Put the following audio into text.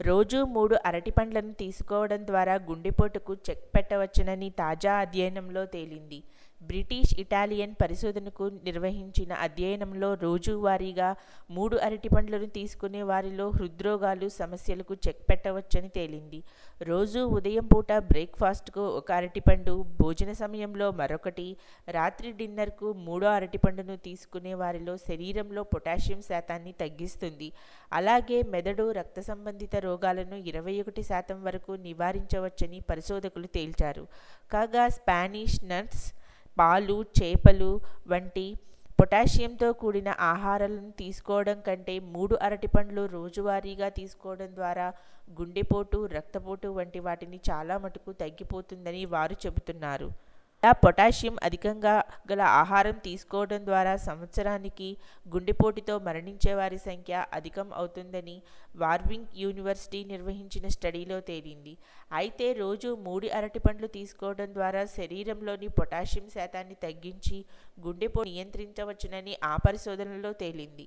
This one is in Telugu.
రోజూ మూడు అరటిపండ్లను తీసుకోవడం ద్వారా గుండెపోటుకు చెక్ పెట్టవచ్చునని తాజా అధ్యయనంలో తేలింది. బ్రిటిష్ ఇటాలియన్ పరిశోధనకు నిర్వహించిన అధ్యయనంలో రోజువారీగా మూడు అరటిపండ్లను తీసుకునే వారిలో హృద్రోగాలు సమస్యలకు చెక్ పెట్టవచ్చని తేలింది. రోజు ఉదయం పూట బ్రేక్ఫాస్ట్కు ఒక అరటిపండు భోజన సమయంలో మరొకటి రాత్రి డిన్నర్కు మూడో అరటిపండును తీసుకునే వారిలో శరీరంలో పొటాషియం శాతాన్ని తగ్గిస్తుంది. అలాగే మెదడు రక్త సంబంధిత రోగాలను ఇరవై ఒకటి శాతం వరకు నివారించవచ్చని పరిశోధకులు తేల్చారు. కాగా స్పానిష్ నట్స్ పాలు చేపలు వంటి పొటాషియంతో కూడిన ఆహారాలను తీసుకోవడం కంటే మూడు అరటిపండ్లు రోజువారీగా తీసుకోవడం ద్వారా గుండెపోటు రక్తపోటు వంటి వాటిని చాలా మటుకు తగ్గిపోతుందని వారు చెబుతున్నారు. ఇలా పొటాషియం అధికంగా గల ఆహారం తీసుకోవడం ద్వారా సంవత్సరానికి గుండెపోటుతో మరణించే వారి సంఖ్య అధికం అవుతుందని వార్వింగ్ యూనివర్సిటీ నిర్వహించిన స్టడీలో తేలింది. అయితే రోజు మూడు అరటిపండ్లు తీసుకోవడం ద్వారా శరీరంలోని పొటాషియం శాతాన్ని తగ్గించి గుండెపోటు నియంత్రించవచ్చునని ఆ పరిశోధనలో తేలింది.